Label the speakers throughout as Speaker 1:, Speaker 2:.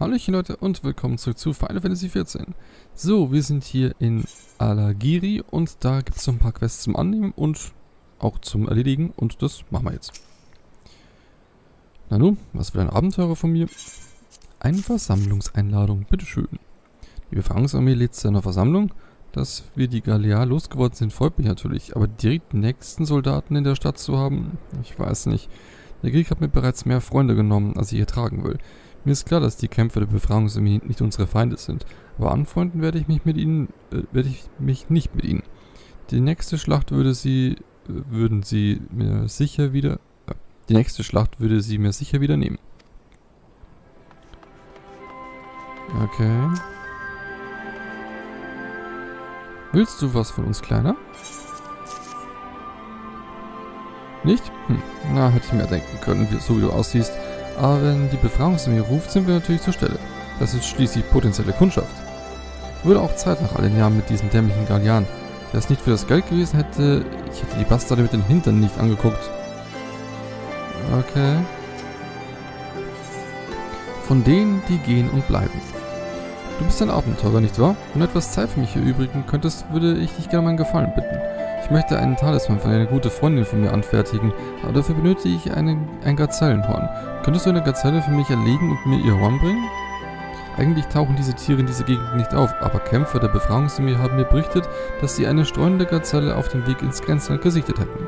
Speaker 1: Hallöchen Leute und willkommen zurück zu Final Fantasy XIV. So, wir sind hier in Alagiri und da gibt es noch ein paar Quests zum Annehmen und auch zum Erledigen und das machen wir jetzt. Na nun, was will ein Abenteurer von mir? Eine Versammlungseinladung, bitteschön. Die Befragungsarmee lädt zu einer Versammlung. Dass wir die Galea losgeworden sind, freut mich natürlich, aber direkt die nächsten Soldaten in der Stadt zu haben, ich weiß nicht. Der Krieg hat mir bereits mehr Freunde genommen, als ich ertragen will. Mir ist klar, dass die Kämpfer der Befragungsarmee nicht unsere Feinde sind, aber anfreunden werde ich mich mit ihnen, äh, werde ich mich nicht mit ihnen. Die nächste Schlacht würde sie, äh, würden sie mir sicher wieder, äh, die nächste Schlacht würde sie mir sicher wieder nehmen. Okay. Willst du was von uns, Kleiner? Nicht? Hm, na, hätte ich mir denken können, so wie du aussiehst. Aber wenn die Befragungsarmee ruft, sind wir natürlich zur Stelle. Das ist schließlich potenzielle Kundschaft. Würde auch Zeit nach all den Jahren mit diesen dämlichen Gallianen. Wäre es nicht für das Geld gewesen hätte, ich hätte die Bastarde mit den Hintern nicht angeguckt. Okay. Von denen, die gehen und bleiben. Du bist ein Abenteurer, nicht wahr? Wenn du etwas Zeit für mich erübrigen könntest, würde ich dich gerne um einen Gefallen bitten. Ich möchte einen Talisman für eine gute Freundin von mir anfertigen, aber dafür benötige ich eine, ein Gazellenhorn. Könntest du eine Gazelle für mich erlegen und mir ihr Horn bringen? Eigentlich tauchen diese Tiere in dieser Gegend nicht auf, aber Kämpfer der Befragungsarmee haben mir berichtet, dass sie eine streunende Gazelle auf dem Weg ins Grenzland gesichtet hätten.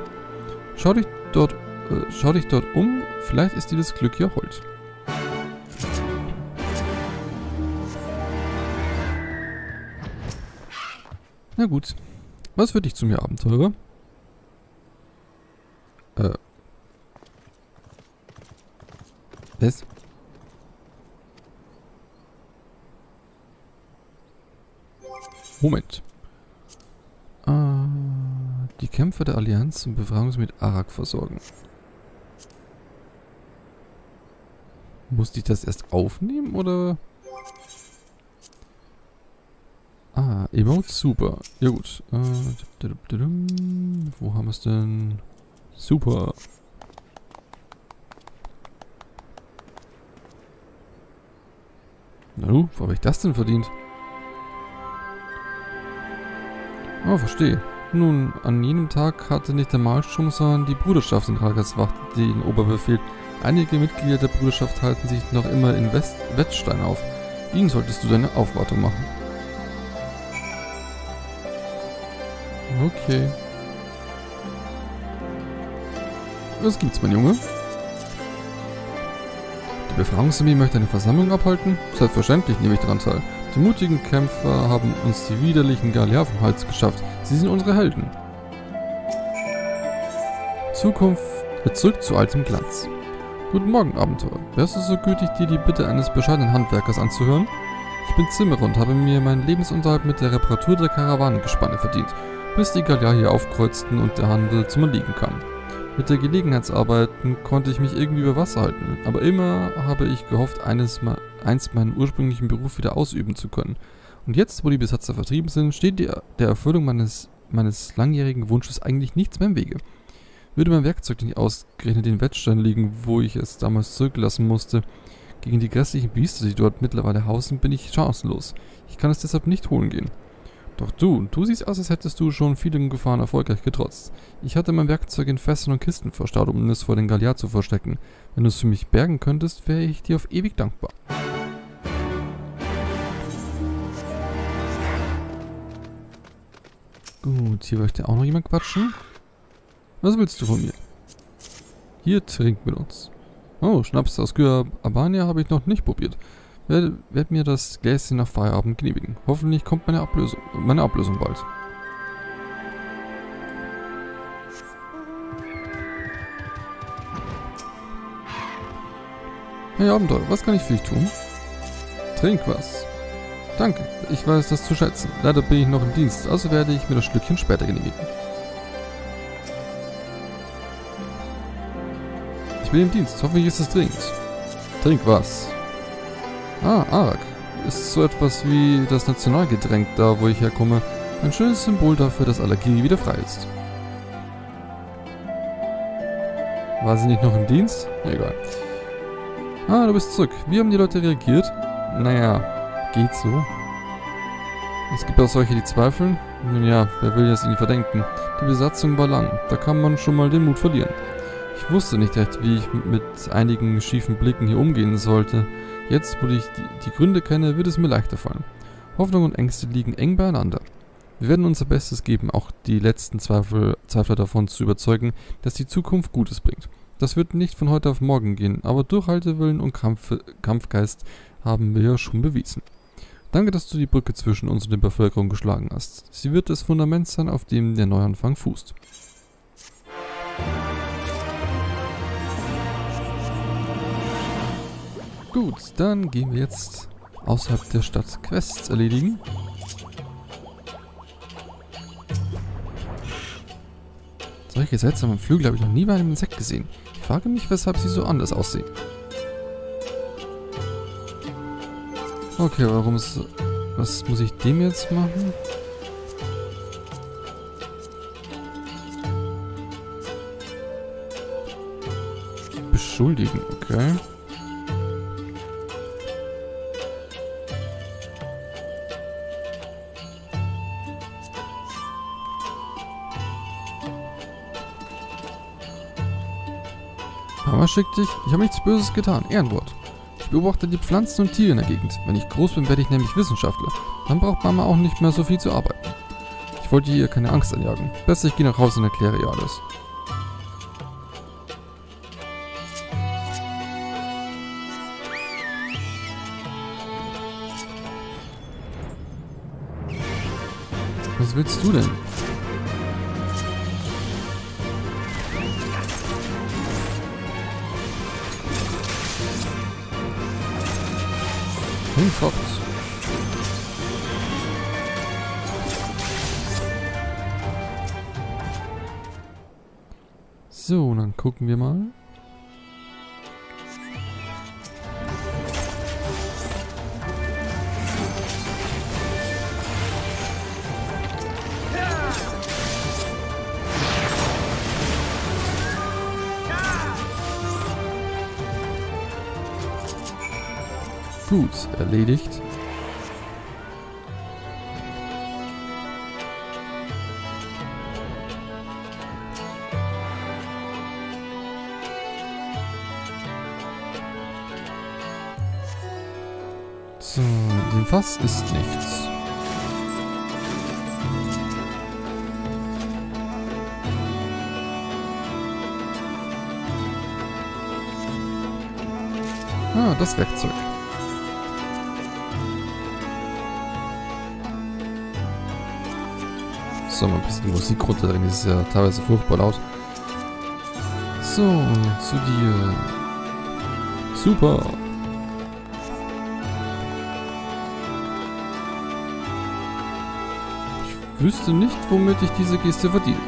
Speaker 1: Schau dich dort, äh, schau dich dort um, vielleicht ist dir das Glück ja hold. Na gut, was führt dich zu mir, Abenteurer? Äh. Was? Moment. Äh, die Kämpfer der Allianz zum Befragungs mit Arak versorgen. Musste ich das erst aufnehmen, oder... Ah, Emote super. Ja gut. Äh, wo haben wir es denn? Super. Na du, wo habe ich das denn verdient? Oh, verstehe. Nun, an jenem Tag hatte nicht der Malstrom, sondern die Bruderschaft in Ragaswacht den Oberbefehl. Einige Mitglieder der Bruderschaft halten sich noch immer in West Wettstein auf. Ihnen solltest du deine Aufwartung machen. Okay. Was gibt's, mein Junge? Die Befragungsarmee möchte eine Versammlung abhalten? Selbstverständlich nehme ich daran teil. Die mutigen Kämpfer haben uns die widerlichen Gallier vom Hals geschafft. Sie sind unsere Helden. Zukunft wird zurück zu altem Glanz. Guten Morgen, Abenteurer. Wärst du so gütig, dir die Bitte eines bescheidenen Handwerkers anzuhören? Ich bin Zimmerer und habe mir meinen Lebensunterhalt mit der Reparatur der Karawanengespanne verdient bis die Gallier hier aufkreuzten und der Handel zum Erliegen kam. Mit der Gelegenheitsarbeiten konnte ich mich irgendwie über Wasser halten, aber immer habe ich gehofft, eines mal, einst meinen ursprünglichen Beruf wieder ausüben zu können. Und jetzt, wo die Besatzer vertrieben sind, steht die, der Erfüllung meines, meines langjährigen Wunsches eigentlich nichts mehr im Wege. Würde mein Werkzeug nicht ausgerechnet den Wettstein liegen, wo ich es damals zurücklassen musste, gegen die grässlichen Biester, die dort mittlerweile hausen, bin ich chancenlos. Ich kann es deshalb nicht holen gehen. Doch du, du siehst aus, als hättest du schon vielen Gefahren erfolgreich getrotzt. Ich hatte mein Werkzeug in Fässern und Kisten verstaut, um es vor den Galliard zu verstecken. Wenn du es für mich bergen könntest, wäre ich dir auf ewig dankbar. Gut, hier möchte auch noch jemand quatschen. Was willst du von mir? Hier, trink mit uns. Oh, Schnaps aus Gyra Albania habe ich noch nicht probiert. Werde, werd mir das Gläschen nach Feierabend genehmigen. Hoffentlich kommt meine Ablösung, meine Ablösung bald. Hey Abenteuer, was kann ich für dich tun? Trink was. Danke, ich weiß das zu schätzen. Leider bin ich noch im Dienst, also werde ich mir das Stückchen später genehmigen. Ich bin im Dienst, hoffentlich ist es dringend. Trink was. Ah, Arak. Ist so etwas wie das Nationalgetränk da, wo ich herkomme. Ein schönes Symbol dafür, dass Allergie wieder frei ist. War sie nicht noch im Dienst? Egal. Ah, du bist zurück. Wie haben die Leute reagiert? naja, geht so. Es gibt auch solche, die zweifeln. Nun ja, wer will das ihnen verdenken? Die Besatzung war lang, da kann man schon mal den Mut verlieren. Ich wusste nicht recht, wie ich mit einigen schiefen Blicken hier umgehen sollte. Jetzt, wo ich die, Gründe kenne, wird es mir leichter fallen. Hoffnung und Ängste liegen eng beieinander. Wir werden unser Bestes geben, auch die letzten Zweifel, Zweifler davon zu überzeugen, dass die Zukunft Gutes bringt. Das wird nicht von heute auf morgen gehen, aber Durchhaltewillen und Kampf, Kampfgeist haben wir ja schon bewiesen. Danke, dass du die Brücke zwischen uns und der Bevölkerung geschlagen hast. Sie wird das Fundament sein, auf dem der Neuanfang fußt. Gut, dann gehen wir jetzt außerhalb der Stadt Quests erledigen. Solche seltsamen Flügel habe ich noch nie bei einem Insekt gesehen. Ich frage mich, weshalb sie so anders aussehen. Okay, warum ist... Was muss ich dem jetzt machen? Beschuldigen, okay. Mama schickt dich. Ich habe nichts Böses getan. Ehrenwort. Ich beobachte die Pflanzen und Tiere in der Gegend. Wenn ich groß bin, werde ich nämlich Wissenschaftler. Dann braucht Mama auch nicht mehr so viel zu arbeiten. Ich wollte ihr keine Angst anjagen. Besser, ich gehe nach Hause und erkläre ihr alles. Was willst du denn? Hinfort. So, dann gucken wir mal. Erledigt. So, dem Fass ist nichts. Ah, das Werkzeug. So, mal ein bisschen die Musik runterdrehen, die ist ja teilweise furchtbar laut. So, zu dir. Super. Ich wüsste nicht, womit ich diese Geste verdiene.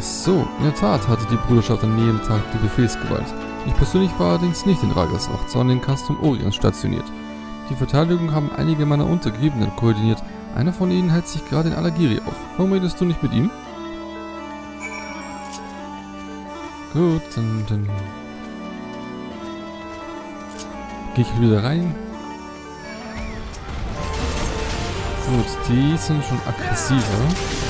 Speaker 1: So, in der Tat hatte die Bruderschaft an jedem Tag die Befehlsgewalt. Ich persönlich war allerdings nicht in Ragerswacht, sondern in Custom Orient stationiert. Die Verteidigung haben einige meiner Untergebenen koordiniert. Einer von ihnen hält sich gerade in Alagiri auf. Warum redest du nicht mit ihm? Gut, dann, dann gehe ich wieder rein. Gut, die sind schon aggressiver.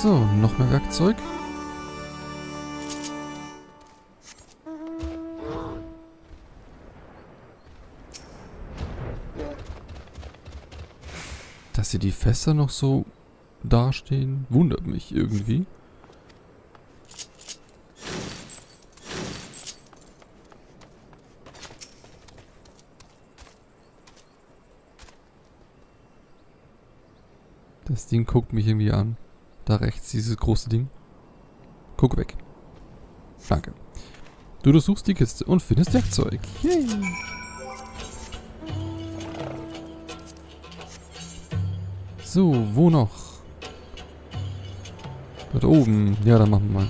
Speaker 1: So, noch mehr Werkzeug. Dass hier die Fässer noch so dastehen, wundert mich irgendwie. Das Ding guckt mich irgendwie an. Da rechts, dieses große Ding. Guck weg. Danke. Du durchsuchst die Kiste und findest Werkzeug. Yay. So, wo noch? Dort oben. Ja, dann machen wir mal.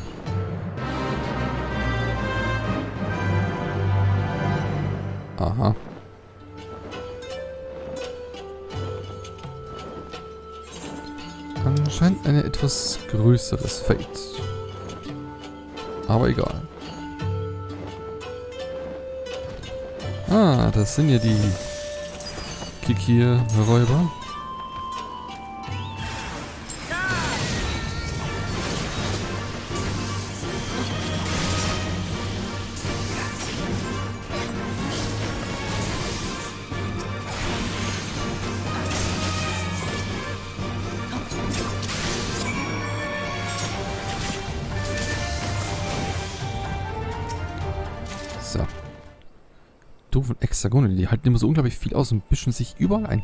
Speaker 1: Aha. Ein etwas größeres Fate. Aber egal. Ah, das sind ja die Kikir-Räuber. Hexagone, die halten immer so unglaublich viel aus und bischen sich überall ein.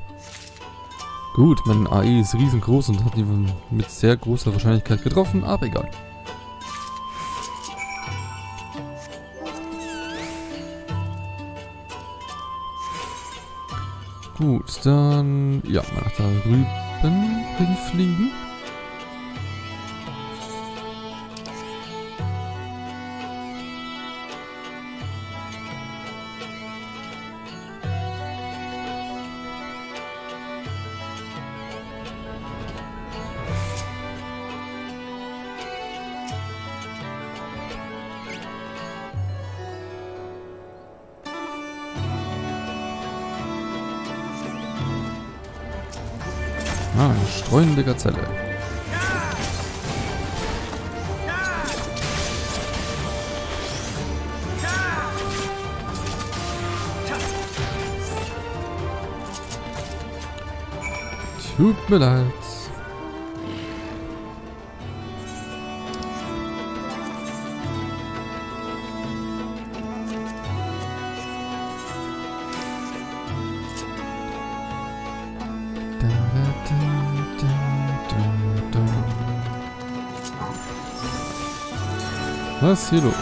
Speaker 1: Gut, mein AE ist riesengroß und hat die mit sehr großer Wahrscheinlichkeit getroffen, aber egal. Gut, dann ja, mal nach da drüben hinfliegen. Ah, streunende Gazelle. Tut mir leid. Was hier los?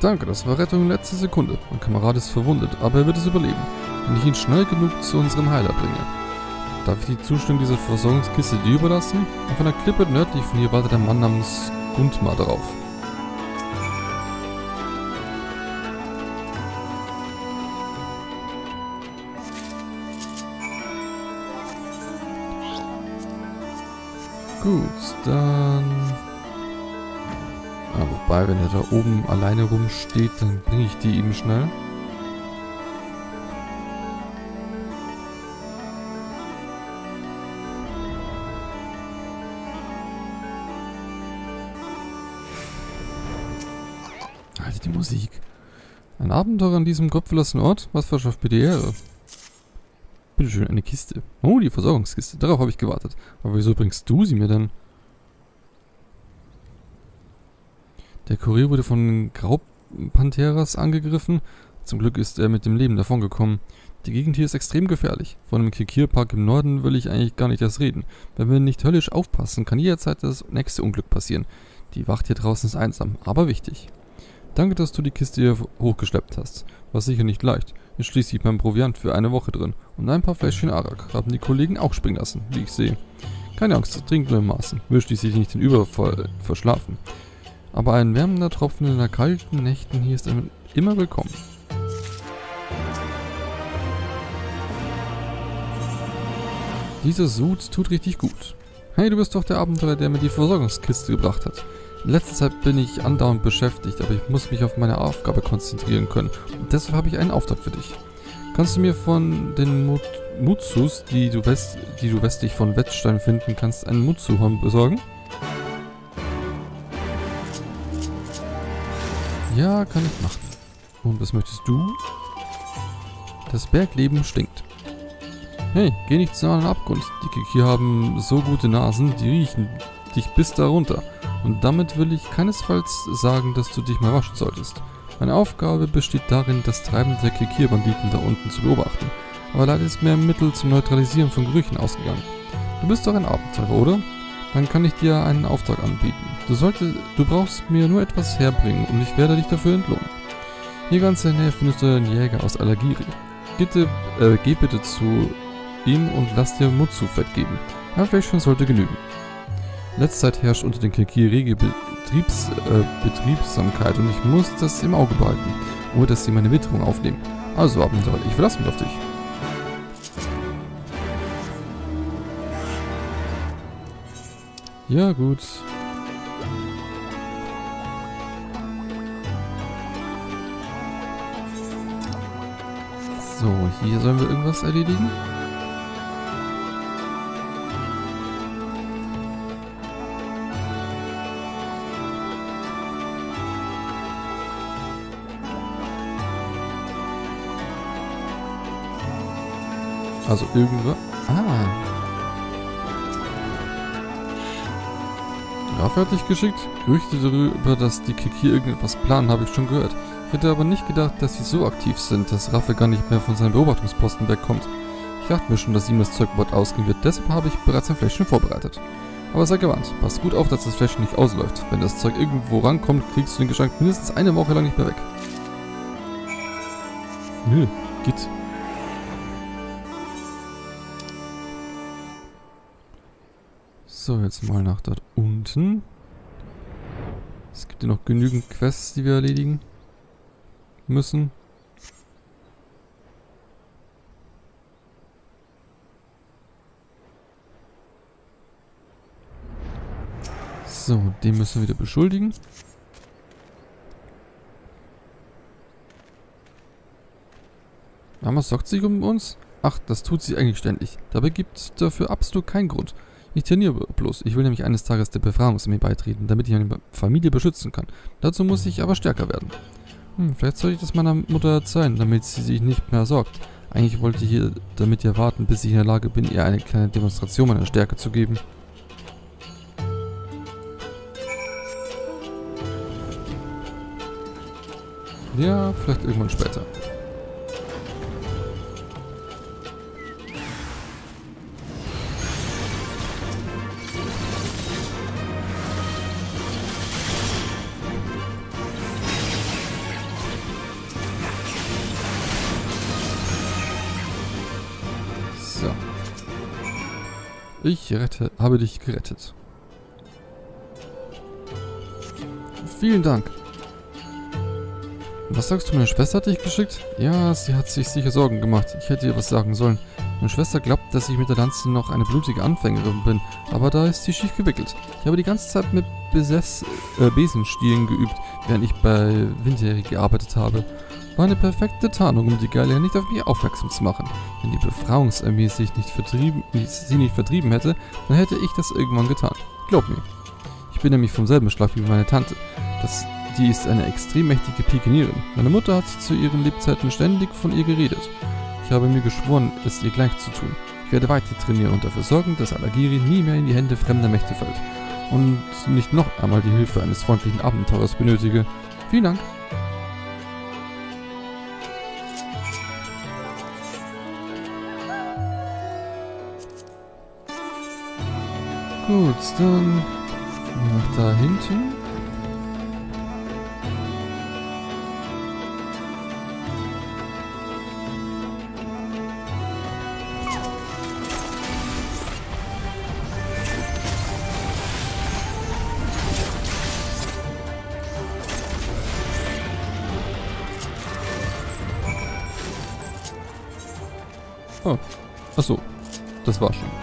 Speaker 1: Danke, das war Rettung in letzter Sekunde. Mein Kamerad ist verwundet, aber er wird es überleben, wenn ich ihn schnell genug zu unserem Heiler bringe. Darf ich die Zustimmung dieser Versorgungskiste dir überlassen? Auf einer Klippe nördlich von hier wartet ein Mann namens Gundmar darauf. Gut, dann... Ah, wobei, wenn er da oben alleine rumsteht, dann bringe ich die eben schnell. Abenteuer an diesem gottverlassenen Ort? Was verschafft mir die Ehre? Bitteschön, eine Kiste. Oh, die Versorgungskiste. Darauf habe ich gewartet. Aber wieso bringst du sie mir denn? Der Kurier wurde von Graupantheras angegriffen. Zum Glück ist er mit dem Leben davongekommen. Die Gegend hier ist extrem gefährlich. Von dem Kikir-Park im Norden will ich eigentlich gar nicht erst reden. Wenn wir nicht höllisch aufpassen, kann jederzeit das nächste Unglück passieren. Die Wacht hier draußen ist einsam, aber wichtig. Danke, dass du die Kiste hier hochgeschleppt hast. War sicher nicht leicht. Ist schließlich mein Proviant für eine Woche drin. Und ein paar Fläschchen Arak haben die Kollegen auch springen lassen, wie ich sehe. Keine Angst, trink nur im Maßen. Will schließlich nicht den Überfall verschlafen. Aber ein wärmender Tropfen in der kalten Nächten hier ist immer willkommen. Dieser Sud tut richtig gut. Hey, du bist doch der Abenteurer, der mir die Versorgungskiste gebracht hat. In letzter Zeit bin ich andauernd beschäftigt, aber ich muss mich auf meine Aufgabe konzentrieren können. Und deshalb habe ich einen Auftrag für dich. Kannst du mir von den Mut Mutsus, die du, west die du westlich von Wettstein finden kannst, einen Mutsuhorn besorgen? Ja, kann ich machen. Und was möchtest du? Das Bergleben stinkt. Hey, geh nicht zu nah an den Abgrund. Die Kiki haben so gute Nasen, die riechen dich bis darunter. Und damit will ich keinesfalls sagen, dass du dich mal waschen solltest. Meine Aufgabe besteht darin, das Treiben der Kikir-Banditen da unten zu beobachten. Aber leider ist mir ein Mittel zum Neutralisieren von Gerüchen ausgegangen. Du bist doch ein Abenteurer, oder? Dann kann ich dir einen Auftrag anbieten. Du solltest, du brauchst mir nur etwas herbringen und ich werde dich dafür entlohnen. Hier ganz in der Nähe findest du einen Jäger aus Allergiri. Bitte, äh, geh bitte zu ihm und lass dir Mutzu-Fett geben. Vielleicht schon sollte genügen. Letzte Zeit herrscht unter den Kiki rege Betriebs, äh, Betriebsamkeit und ich muss das im Auge behalten, ohne dass sie meine Witterung aufnehmen. Also, Abenteuer, ich verlasse mich auf dich. Ja, gut. So, hier sollen wir irgendwas erledigen? Also irgendwo... Ah. Raff hat dich geschickt. Gerüchte darüber, dass die Kiki irgendetwas planen, habe ich schon gehört. Ich hätte aber nicht gedacht, dass sie so aktiv sind, dass Raffe gar nicht mehr von seinem Beobachtungsposten wegkommt. Ich dachte mir schon, dass ihm das Zeug bald ausgehen wird, deshalb habe ich bereits ein Fläschchen vorbereitet. Aber sei gewarnt, pass gut auf, dass das Fläschchen nicht ausläuft. Wenn das Zeug irgendwo rankommt, kriegst du den Geschenk mindestens eine Woche lang nicht mehr weg. Nö, geht. So, jetzt mal nach dort unten. Es gibt ja noch genügend Quests, die wir erledigen müssen. So, den müssen wir wieder beschuldigen. Mama sorgt sich um uns? Ach, das tut sie eigentlich ständig. Dabei gibt es dafür absolut keinen Grund. Ich trainiere bloß. Ich will nämlich eines Tages der Befragungsarmee beitreten, damit ich meine Familie beschützen kann. Dazu muss ich aber stärker werden. Hm, vielleicht soll ich das meiner Mutter erzählen, damit sie sich nicht mehr sorgt. Eigentlich wollte ich hier damit ja warten, bis ich in der Lage bin, ihr eine kleine Demonstration meiner Stärke zu geben. Ja, vielleicht irgendwann später. Ich rette, habe dich gerettet. Vielen Dank. Was sagst du, meine Schwester hat dich geschickt? Ja, sie hat sich sicher Sorgen gemacht. Ich hätte ihr was sagen sollen. Meine Schwester glaubt, dass ich mit der Lanze noch eine blutige Anfängerin bin, aber da ist sie schief gewickelt. Ich habe die ganze Zeit mit Besess, äh, Besenstielen geübt, während ich bei Winterjährig gearbeitet habe. War eine perfekte Tarnung, um die Geile nicht auf mich aufmerksam zu machen. Wenn die Befreiungsarmee sich nicht vertrieben, sie nicht vertrieben hätte, dann hätte ich das irgendwann getan. Glaub mir. Ich bin nämlich vom selben Schlag wie meine Tante. Das, die ist eine extrem mächtige Pikenierin. Meine Mutter hat zu ihren Lebzeiten ständig von ihr geredet. Ich habe mir geschworen, es ihr gleich zu tun. Ich werde weiter trainieren und dafür sorgen, dass Alagiri nie mehr in die Hände fremder Mächte fällt. Und nicht noch einmal die Hilfe eines freundlichen Abenteurers benötige. Vielen Dank. Gut, dann nach da hinten. Oh, achso, das war schon.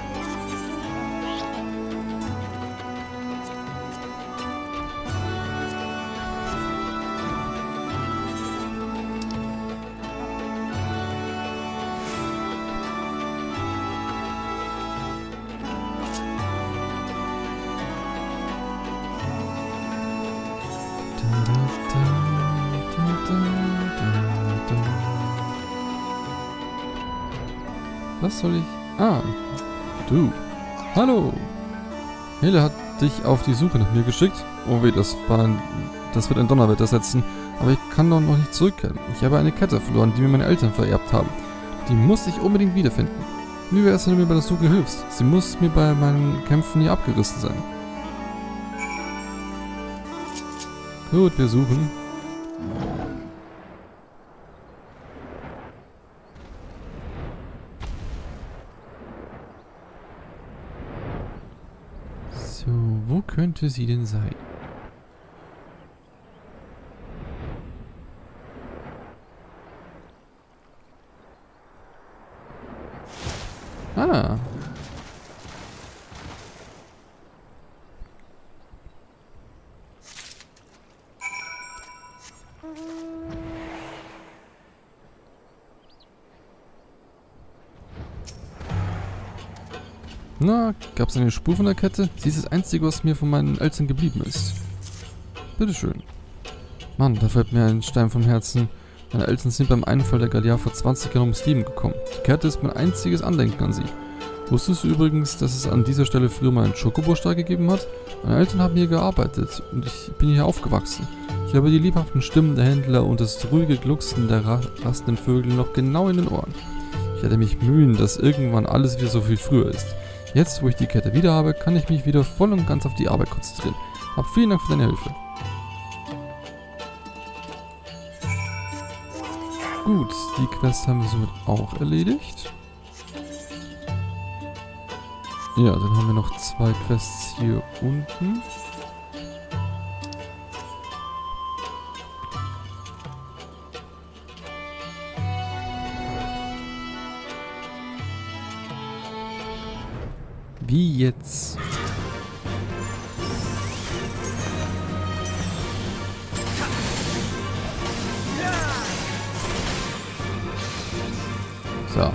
Speaker 1: Was soll ich... Ah, du. Hallo. Hele hat dich auf die Suche nach mir geschickt. Oh weh, das war ein, Das wird ein Donnerwetter setzen. Aber ich kann doch noch nicht zurückkehren. Ich habe eine Kette verloren, die mir meine Eltern vererbt haben. Die muss ich unbedingt wiederfinden. Wie wäre es, wenn du mir bei der Suche hilfst? Sie muss mir bei meinen Kämpfen nie abgerissen sein. Gut, wir suchen. Könnte sie denn sein? Na, gab's eine Spur von der Kette? Sie ist das Einzige, was mir von meinen Eltern geblieben ist. Bitteschön. Mann, da fällt mir ein Stein vom Herzen. Meine Eltern sind beim Einfall der Gallia vor 20 Jahren ums Leben gekommen. Die Kette ist mein einziges Andenken an sie. Wusstest du übrigens, dass es an dieser Stelle früher mal einen Schokobostall gegeben hat? Meine Eltern haben hier gearbeitet und ich bin hier aufgewachsen. Ich habe die lebhaften Stimmen der Händler und das ruhige Glucksen der rastenden Vögel noch genau in den Ohren. Ich werde mich mühen, dass irgendwann alles wieder so viel früher ist. Jetzt, wo ich die Kette wieder habe, kann ich mich wieder voll und ganz auf die Arbeit konzentrieren. Hab vielen Dank für deine Hilfe. Gut, die Quest haben wir somit auch erledigt. Ja, dann haben wir noch zwei Quests hier unten. Jetzt? So.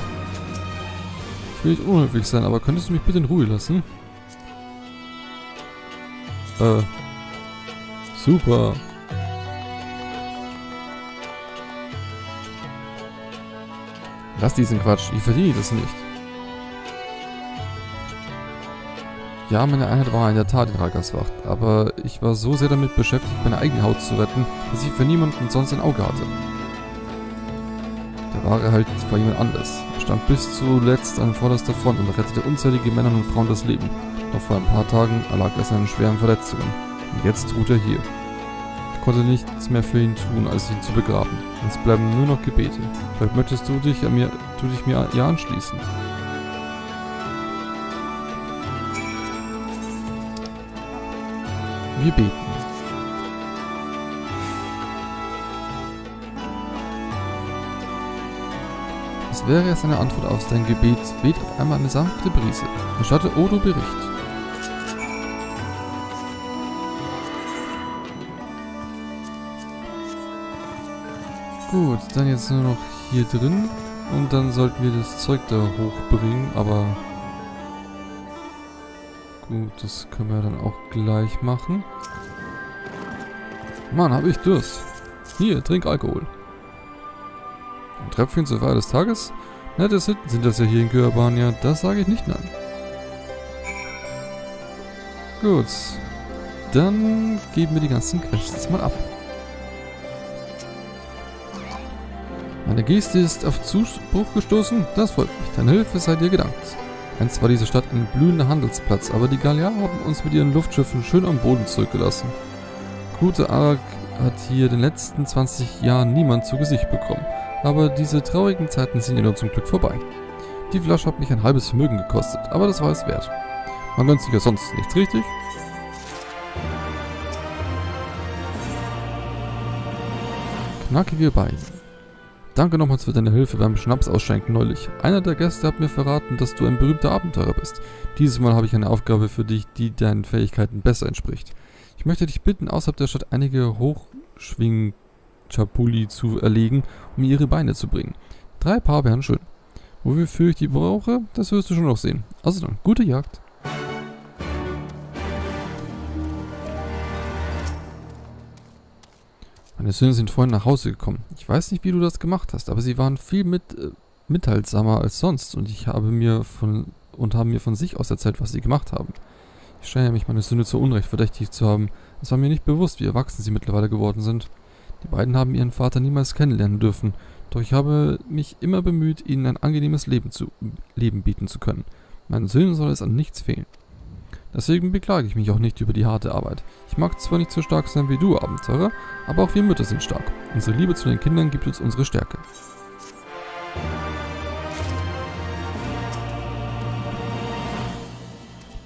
Speaker 1: Ich will nicht unhöflich sein, aber könntest du mich bitte in Ruhe lassen? Äh. Super. Lass diesen Quatsch. Ich verdiene das nicht. Ja, meine Einheit war in der Tat in Ragaswacht, aber ich war so sehr damit beschäftigt, meine eigene Haut zu retten, dass ich für niemanden sonst ein Auge hatte. Der wahre Halt war jemand anders. Er stand bis zuletzt an vorderster Front und rettete unzählige Männer und Frauen das Leben. Doch vor ein paar Tagen erlag er seinen schweren Verletzungen. Und jetzt ruht er hier. Ich konnte nichts mehr für ihn tun, als ihn zu begraben. Es bleiben nur noch Gebete. Vielleicht möchtest du dich, an mir, du dich mir ihr anschließen. Wir beten. Es wäre erst eine Antwort auf dein Gebet, weht auf einmal eine sanfte Brise. Erstatte Odo Bericht. Gut, dann jetzt nur noch hier drin. Und dann sollten wir das Zeug da hochbringen, aber Gut, das können wir dann auch gleich machen. Mann, habe ich Durst. Hier, trink Alkohol. Ein Tröpfchen zur Feier des Tages? Nette Sitten sind das ja hier in Kyrbania. Das sage ich nicht nein. Gut. Dann geben wir die ganzen Quests mal ab. Meine Geste ist auf Zuspruch gestoßen. Das freut mich. Deine Hilfe sei dir gedankt. Einst war diese Stadt ein blühender Handelsplatz, aber die Gallier haben uns mit ihren Luftschiffen schön am Boden zurückgelassen. Gute Ark hat hier den letzten 20 Jahren niemand zu Gesicht bekommen, aber diese traurigen Zeiten sind jedoch zum Glück vorbei. Die Flasche hat mich ein halbes Vermögen gekostet, aber das war es wert. Man gönnt sich ja sonst nichts, richtig? Knackige Beine. Danke nochmals für deine Hilfe beim Schnapsausschenken neulich. Einer der Gäste hat mir verraten, dass du ein berühmter Abenteurer bist. Dieses Mal habe ich eine Aufgabe für dich, die deinen Fähigkeiten besser entspricht. Ich möchte dich bitten, außerhalb der Stadt einige Hochschwing-Chapuli zu erlegen, um ihre Beine zu bringen. Drei Paar wären schön. Wofür ich die brauche, das wirst du schon noch sehen. Also dann, gute Jagd. Meine Söhne sind vorhin nach Hause gekommen. Ich weiß nicht, wie du das gemacht hast, aber sie waren viel mit, äh, mitteilsamer als sonst und ich habe mir von und haben mir von sich aus erzählt, was sie gemacht haben. Ich scheine mich meine Söhne zu Unrecht verdächtig zu haben. Es war mir nicht bewusst, wie erwachsen sie mittlerweile geworden sind. Die beiden haben ihren Vater niemals kennenlernen dürfen, doch ich habe mich immer bemüht, ihnen ein angenehmes Leben, zu, Leben bieten zu können. Meinen Söhnen soll es an nichts fehlen. Deswegen beklage ich mich auch nicht über die harte Arbeit. Ich mag zwar nicht so stark sein wie du, Abenteurer, aber auch wir Mütter sind stark. Unsere Liebe zu den Kindern gibt uns unsere Stärke.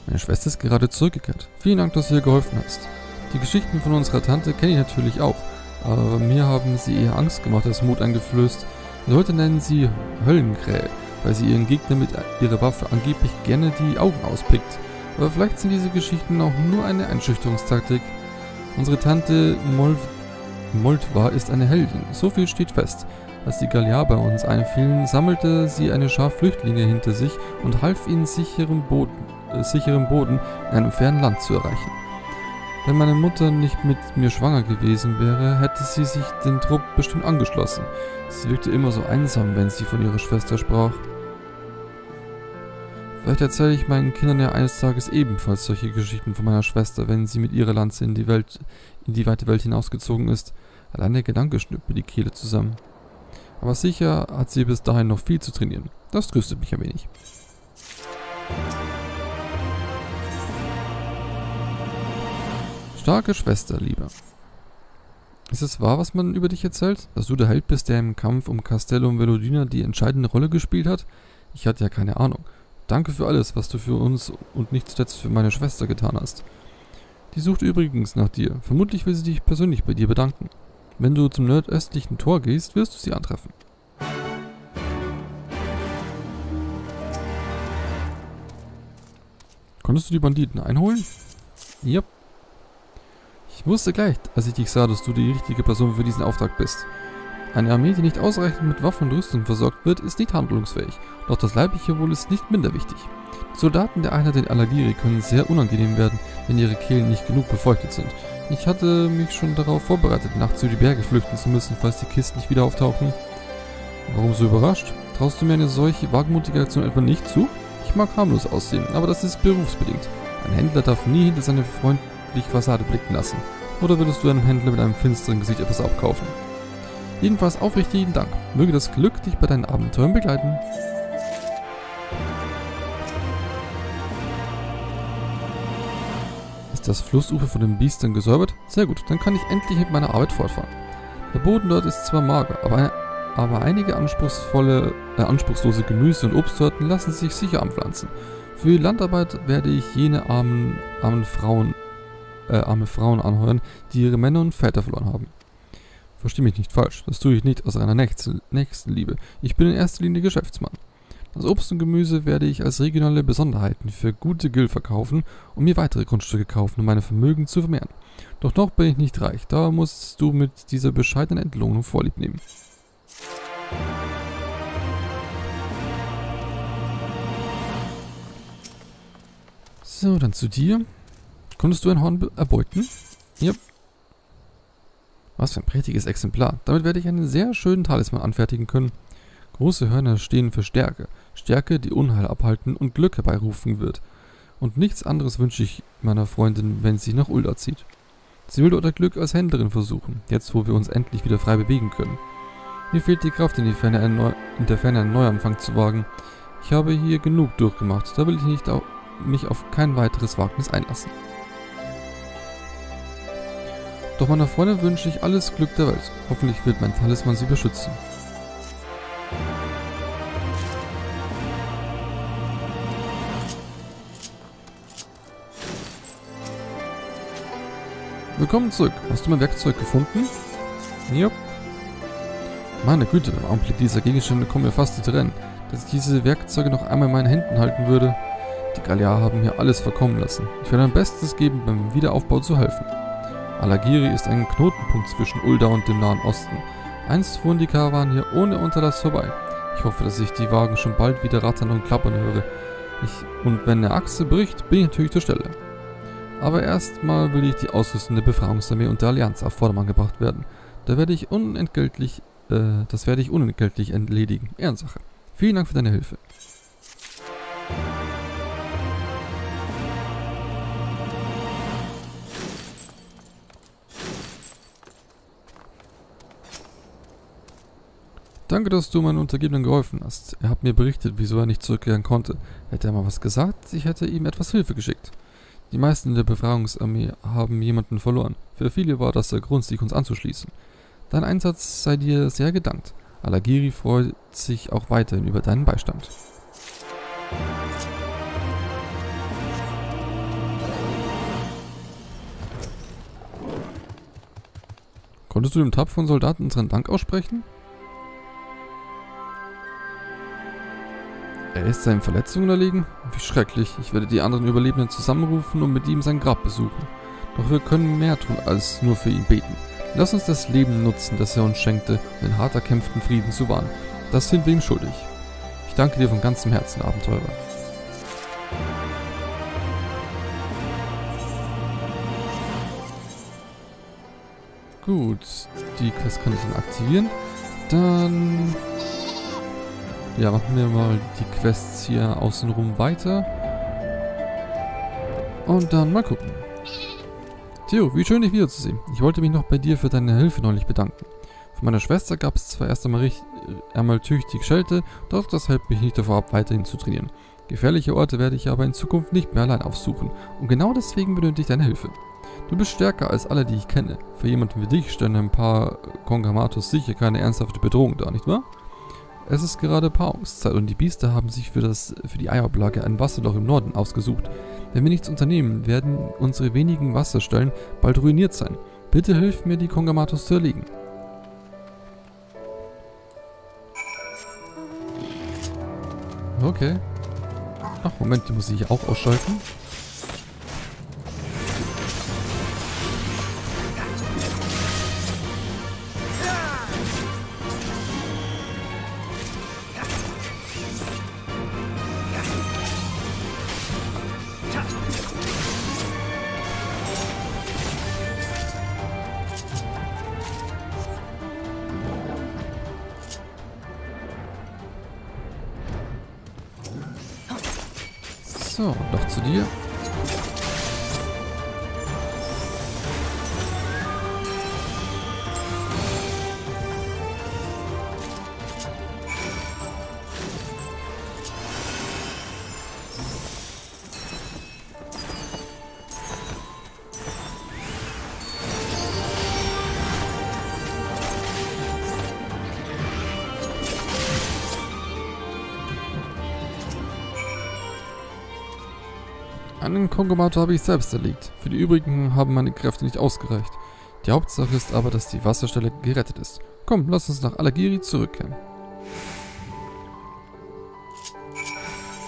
Speaker 1: Meine Schwester ist gerade zurückgekehrt. Vielen Dank, dass du ihr geholfen hast. Die Geschichten von unserer Tante kenne ich natürlich auch, aber mir haben sie eher Angst gemacht als Mut eingeflößt. Leute nennen sie Höllenkrähe, weil sie ihren Gegner mit ihrer Waffe angeblich gerne die Augen auspickt. Aber vielleicht sind diese Geschichten auch nur eine Einschüchterungstaktik. Unsere Tante Molv Moldva ist eine Heldin, so viel steht fest. Als die Gallier bei uns einfielen, sammelte sie eine Schar Flüchtlinge hinter sich und half ihnen sicheren Boden, äh, sicheren Boden in einem fernen Land zu erreichen. Wenn meine Mutter nicht mit mir schwanger gewesen wäre, hätte sie sich den Trupp bestimmt angeschlossen. Sie wirkte immer so einsam, wenn sie von ihrer Schwester sprach. Vielleicht erzähle ich meinen Kindern ja eines Tages ebenfalls solche Geschichten von meiner Schwester, wenn sie mit ihrer Lanze in die Welt, in die weite Welt hinausgezogen ist. Allein der Gedanke schnürt mir die Kehle zusammen. Aber sicher hat sie bis dahin noch viel zu trainieren. Das tröstet mich ein wenig. Starke Schwester, Liebe. Ist es wahr, was man über dich erzählt? Dass du der Held bist, der im Kampf um Castello Velodina die entscheidende Rolle gespielt hat? Ich hatte ja keine Ahnung. Danke für alles, was du für uns und nicht zuletzt für meine Schwester getan hast. Die sucht übrigens nach dir. Vermutlich will sie dich persönlich bei dir bedanken. Wenn du zum nordöstlichen Tor gehst, wirst du sie antreffen. Konntest du die Banditen einholen? Yep. Ich wusste gleich, als ich dich sah, dass du die richtige Person für diesen Auftrag bist. Eine Armee, die nicht ausreichend mit Waffen und Rüstung versorgt wird, ist nicht handlungsfähig, doch das leibliche Wohl ist nicht minder wichtig. Soldaten der Einheit in Alagiri können sehr unangenehm werden, wenn ihre Kehlen nicht genug befeuchtet sind. Ich hatte mich schon darauf vorbereitet, nachts über die Berge flüchten zu müssen, falls die Kisten nicht wieder auftauchen. Warum so überrascht? Traust du mir eine solche wagemutige Aktion etwa nicht zu? Ich mag harmlos aussehen, aber das ist berufsbedingt. Ein Händler darf nie hinter seine freundliche Fassade blicken lassen. Oder würdest du einem Händler mit einem finsteren Gesicht etwas abkaufen? Jedenfalls aufrichtigen Dank. Möge das Glück dich bei deinen Abenteuern begleiten. Ist das Flussufer von den Biestern gesäubert? Sehr gut, dann kann ich endlich mit meiner Arbeit fortfahren. Der Boden dort ist zwar mager, aber, eine, aber einige anspruchsvolle, äh, anspruchslose Gemüse- und Obstsorten lassen sich sicher anpflanzen. Für die Landarbeit werde ich jene armen, armen Frauen, äh, arme Frauen anheuern, die ihre Männer und Väter verloren haben. Versteh mich nicht falsch, das tue ich nicht aus einer Nächstenliebe. Ich bin in erster Linie Geschäftsmann. Das Obst und Gemüse werde ich als regionale Besonderheiten für gute Gil verkaufen und mir weitere Grundstücke kaufen, um meine Vermögen zu vermehren. Doch noch bin ich nicht reich, da musst du mit dieser bescheidenen Entlohnung Vorlieb nehmen. So, dann zu dir. Konntest du ein Horn erbeuten? Ja, was für ein prächtiges Exemplar. Damit werde ich einen sehr schönen Talisman anfertigen können. Große Hörner stehen für Stärke. Stärke, die Unheil abhalten und Glück herbeirufen wird. Und nichts anderes wünsche ich meiner Freundin, wenn sie nach Ulda zieht. Sie will ihr Glück als Händlerin versuchen, jetzt wo wir uns endlich wieder frei bewegen können. Mir fehlt die Kraft, in, die Ferne in der Ferne einen Neuanfang zu wagen. Ich habe hier genug durchgemacht, da will ich nicht auf, mich auf kein weiteres Wagnis einlassen. Doch meiner Freundin wünsche ich alles Glück der Welt. Hoffentlich wird mein Talisman sie beschützen. Willkommen zurück. Hast du mein Werkzeug gefunden? Ja. Meine Güte, im Augenblick dieser Gegenstände kommen mir fast die Tränen, dass ich diese Werkzeuge noch einmal in meinen Händen halten würde. Die Gallier haben hier alles verkommen lassen. Ich werde mein Bestes geben, beim Wiederaufbau zu helfen. Alagiri ist ein Knotenpunkt zwischen Ulda und dem Nahen Osten. Einst fuhren die Karawanen hier ohne Unterlass vorbei. Ich hoffe, dass ich die Wagen schon bald wieder rattern und klappern höre. Ich, und wenn eine Achse bricht, bin ich natürlich zur Stelle. Aber erstmal will ich die Ausrüstung der Befreiungsarmee und der Allianz auf Vordermann gebracht werden. Da werde ich unentgeltlich, äh, das werde ich unentgeltlich entledigen. Ehrensache. Vielen Dank für deine Hilfe. Danke, dass du meinen Untergebenen geholfen hast. Er hat mir berichtet, wieso er nicht zurückkehren konnte. Hätte er mal was gesagt, ich hätte ihm etwas Hilfe geschickt. Die meisten der Befreiungsarmee haben jemanden verloren. Für viele war das der Grund, sich uns anzuschließen. Dein Einsatz sei dir sehr gedankt. Alagiri freut sich auch weiterhin über deinen Beistand. Konntest du dem tapferen Soldaten unseren Dank aussprechen? Er ist seinen Verletzungen erlegen? Wie schrecklich. Ich werde die anderen Überlebenden zusammenrufen und mit ihm sein Grab besuchen. Doch wir können mehr tun, als nur für ihn beten. Lass uns das Leben nutzen, das er uns schenkte, um den hart erkämpften Frieden zu wahren. Das sind wir ihm schuldig. Ich danke dir von ganzem Herzen, Abenteurer. Gut, die Quest kann ich dann aktivieren. Dann... Ja, machen wir mal die Quests hier außenrum weiter. Und dann mal gucken. Theo, wie schön dich wiederzusehen. Ich wollte mich noch bei dir für deine Hilfe neulich bedanken. Von meiner Schwester gab es zwar erst einmal, richtig, äh, einmal tüchtig Schelte, doch das hält mich nicht davor ab, weiterhin zu trainieren. Gefährliche Orte werde ich aber in Zukunft nicht mehr allein aufsuchen und genau deswegen benötige ich deine Hilfe. Du bist stärker als alle, die ich kenne. Für jemanden wie dich stellen ein paar Kongamatos sicher keine ernsthafte Bedrohung dar, nicht wahr? Es ist gerade Paarungszeit und die Biester haben sich für, das, für die Eiablage ein Wasserloch im Norden ausgesucht. Wenn wir nichts unternehmen, werden unsere wenigen Wasserstellen bald ruiniert sein. Bitte hilf mir, die Kongamatos zu erlegen. Okay. Ach, Moment, die muss ich auch ausschalten. So, doch zu dir. Kongomato habe ich selbst erlegt. Für die übrigen haben meine Kräfte nicht ausgereicht. Die Hauptsache ist aber, dass die Wasserstelle gerettet ist. Komm, lass uns nach Alagiri zurückkehren.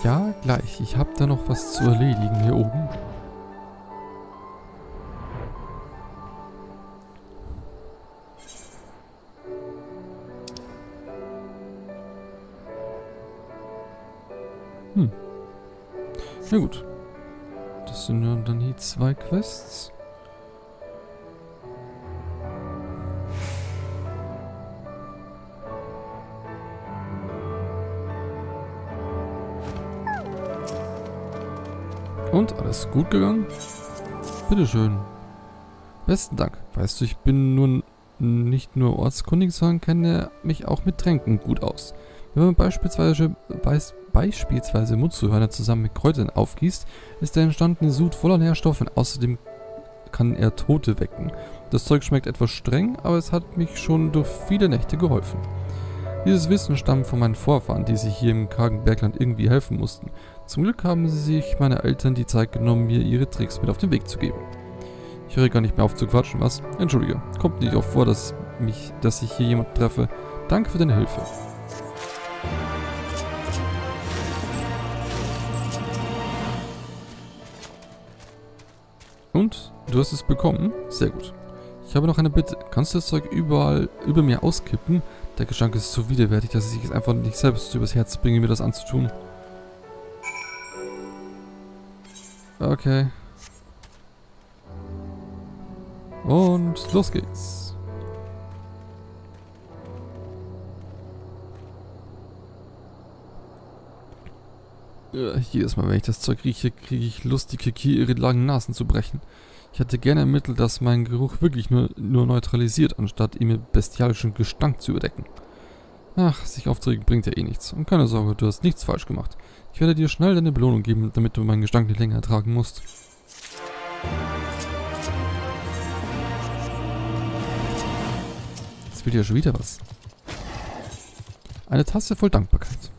Speaker 1: Ja, gleich. Ich habe da noch was zu erledigen hier oben. Hm. Na gut. Das sind ja dann die zwei Quests. Und alles gut gegangen? Bitteschön. Besten Dank. Weißt du, ich bin nun nicht nur ortskundig, sondern kenne mich auch mit Tränken gut aus. Wenn man beispielsweise, beisp beispielsweise Mutsuhörner zusammen mit Kräutern aufgießt, ist der entstandene Sud voller Nährstoffe und außerdem kann er Tote wecken. Das Zeug schmeckt etwas streng, aber es hat mich schon durch viele Nächte geholfen. Dieses Wissen stammt von meinen Vorfahren, die sich hier im kargen Bergland irgendwie helfen mussten. Zum Glück haben sich meine Eltern die Zeit genommen, mir ihre Tricks mit auf den Weg zu geben. Ich höre gar nicht mehr auf zu quatschen, was? Entschuldige, kommt nicht oft vor, dass, mich, dass ich hier jemanden treffe. Danke für deine Hilfe. Und? Du hast es bekommen? Sehr gut. Ich habe noch eine Bitte. Kannst du das Zeug überall über mir auskippen? Der Gestank ist so widerwärtig, dass ich es einfach nicht selbst übers Herz bringe, mir das anzutun. Okay. Und los geht's. Jedes Mal, wenn ich das Zeug rieche, kriege ich Lust, die Kiki ihre langen Nasen zu brechen. Ich hätte gerne ermittelt, dass mein Geruch wirklich nur, nur neutralisiert, anstatt ihn mit bestialischen Gestank zu überdecken. Ach, sich aufzuregen bringt ja eh nichts. Und keine Sorge, du hast nichts falsch gemacht. Ich werde dir schnell deine Belohnung geben, damit du meinen Gestank nicht länger ertragen musst. Jetzt will ja schon wieder was. Eine Tasse voll Dankbarkeit.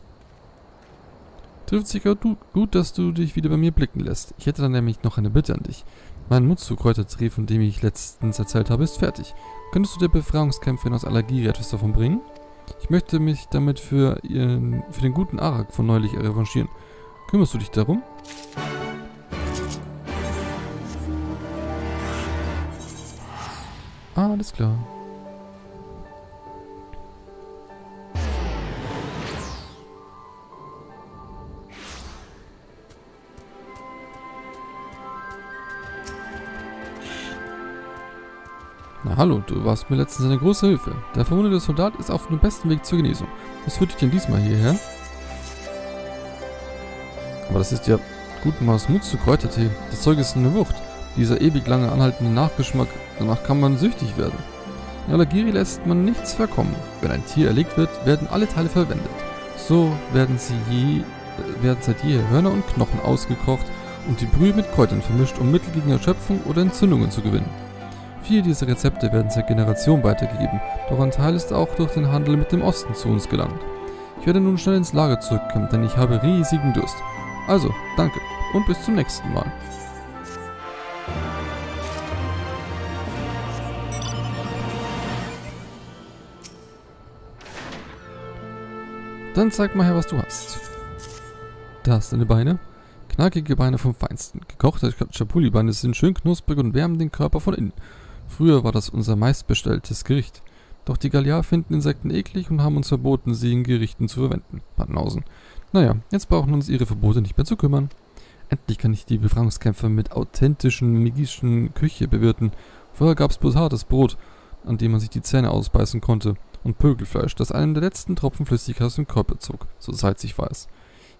Speaker 1: Trifft sich auch gut, dass du dich wieder bei mir blicken lässt. Ich hätte dann nämlich noch eine Bitte an dich. Mein Mutzu-Kräutertee, von dem ich letztens erzählt habe, ist fertig. Könntest du der Befreiungskämpferin aus Allergie etwas davon bringen? Ich möchte mich damit für, ihren, für den guten Arak von neulich revanchieren. Kümmerst du dich darum? Alles klar. Hallo, du warst mir letztens eine große Hilfe. Der verwundete Soldat ist auf dem besten Weg zur Genesung. Was führt dich denn diesmal hierher? Aber das ist ja Gutmaß Mut zu Kräutertee. Das Zeug ist eine Wucht. Dieser ewig lange anhaltende Nachgeschmack, danach kann man süchtig werden. In Alagiri lässt man nichts verkommen. Wenn ein Tier erlegt wird, werden alle Teile verwendet. So werden sie je, äh, werden seit jeher Hörner und Knochen ausgekocht und die Brühe mit Kräutern vermischt, um Mittel gegen Erschöpfung oder Entzündungen zu gewinnen. Viele dieser Rezepte werden seit Generationen weitergegeben, doch ein Teil ist auch durch den Handel mit dem Osten zu uns gelangt. Ich werde nun schnell ins Lager zurückkommen, denn ich habe riesigen Durst. Also, danke und bis zum nächsten Mal. Dann zeig mal her, was du hast. Da hast du deine Beine. Knackige Beine vom Feinsten. Gekochte Chapuli-Beine sind schön knusprig und wärmen den Körper von innen. Früher war das unser meistbestelltes Gericht. Doch die Gallier finden Insekten eklig und haben uns verboten, sie in Gerichten zu verwenden. Pattenhausen. Naja, jetzt brauchen uns ihre Verbote nicht mehr zu kümmern. Endlich kann ich die Befreiungskämpfer mit authentischen, migischen Küche bewirten. Vorher gab's bloß hartes Brot, an dem man sich die Zähne ausbeißen konnte, und Pögelfleisch, das einem der letzten Tropfen Flüssigkeit aus dem Körper zog, so salzig war es.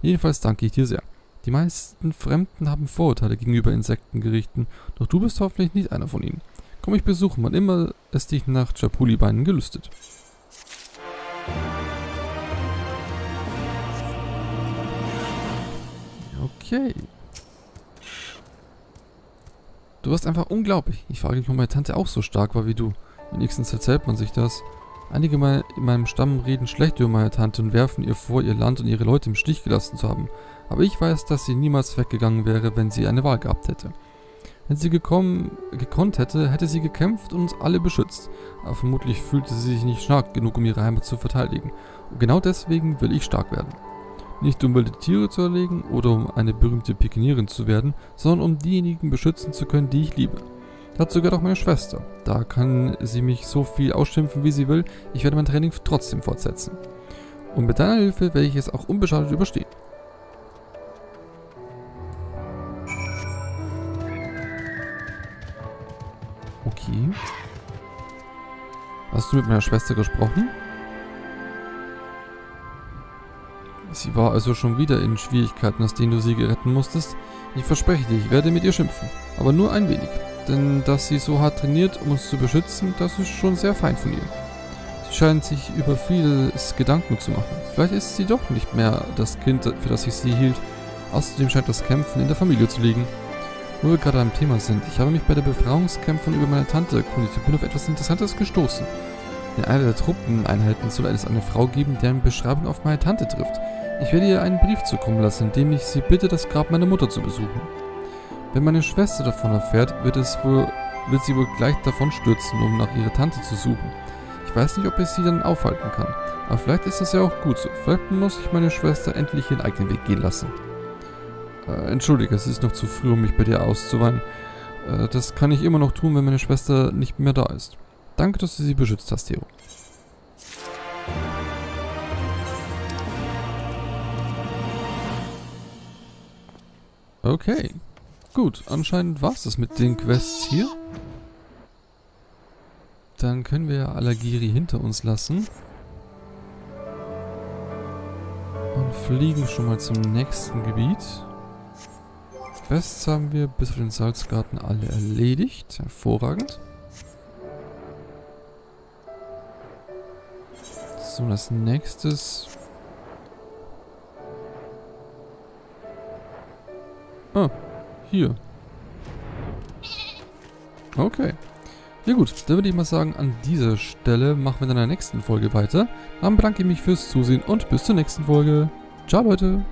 Speaker 1: Jedenfalls danke ich dir sehr. Die meisten Fremden haben Vorurteile gegenüber Insektengerichten, doch du bist hoffentlich nicht einer von ihnen. Komm mich besuchen, wann immer es dich nach Chapuli-Beinen gelüstet. Okay. Du warst einfach unglaublich. Ich frage mich, ob meine Tante auch so stark war wie du. Wenigstens erzählt man sich das. Einige in meinem Stamm reden schlecht über meine Tante und werfen ihr vor, ihr Land und ihre Leute im Stich gelassen zu haben. Aber ich weiß, dass sie niemals weggegangen wäre, wenn sie eine Wahl gehabt hätte. Wenn sie gekommen, gekonnt hätte, hätte sie gekämpft und uns alle beschützt. Aber vermutlich fühlte sie sich nicht stark genug, um ihre Heimat zu verteidigen. Und genau deswegen will ich stark werden. Nicht um wilde Tiere zu erlegen oder um eine berühmte Pikinierin zu werden, sondern um diejenigen beschützen zu können, die ich liebe. Dazu gehört auch meine Schwester. Da kann sie mich so viel ausschimpfen, wie sie will. Ich werde mein Training trotzdem fortsetzen. Und mit deiner Hilfe werde ich es auch unbeschadet überstehen. Okay. Hast du mit meiner Schwester gesprochen? Sie war also schon wieder in Schwierigkeiten, aus denen du sie retten musstest. Ich verspreche dir, ich werde mit ihr schimpfen. Aber nur ein wenig. Denn dass sie so hart trainiert, um uns zu beschützen, das ist schon sehr fein von ihr. Sie scheint sich über vieles Gedanken zu machen. Vielleicht ist sie doch nicht mehr das Kind, für das ich sie hielt. Außerdem scheint das Kämpfen in der Familie zu liegen. Wo wir gerade am Thema sind, ich habe mich bei der Befreiungskämpfung über meine Tante erkundigt und bin auf etwas Interessantes gestoßen. In einer der Truppeneinheiten soll es eine Frau geben, deren Beschreibung auf meine Tante trifft. Ich werde ihr einen Brief zukommen lassen, in dem ich sie bitte, das Grab meiner Mutter zu besuchen. Wenn meine Schwester davon erfährt, wird, es wohl, wird sie wohl gleich davon stürzen, um nach ihrer Tante zu suchen. Ich weiß nicht, ob ich sie dann aufhalten kann, aber vielleicht ist das ja auch gut so. Vielleicht muss ich meine Schwester endlich ihren eigenen Weg gehen lassen. Äh, entschuldige, es ist noch zu früh, um mich bei dir auszuweinen. Äh, das kann ich immer noch tun, wenn meine Schwester nicht mehr da ist. Danke, dass du sie beschützt hast, Hero. Okay. Gut, anscheinend war es das mit den Quests hier. Dann können wir ja Alagiri hinter uns lassen. Und fliegen schon mal zum nächsten Gebiet. Quests haben wir bis auf den Salzgarten alle erledigt. Hervorragend. So, das nächstes... Ah, hier. Okay. Ja gut, dann würde ich mal sagen, an dieser Stelle machen wir dann in der nächsten Folge weiter. Dann bedanke ich mich fürs Zusehen und bis zur nächsten Folge. Ciao Leute!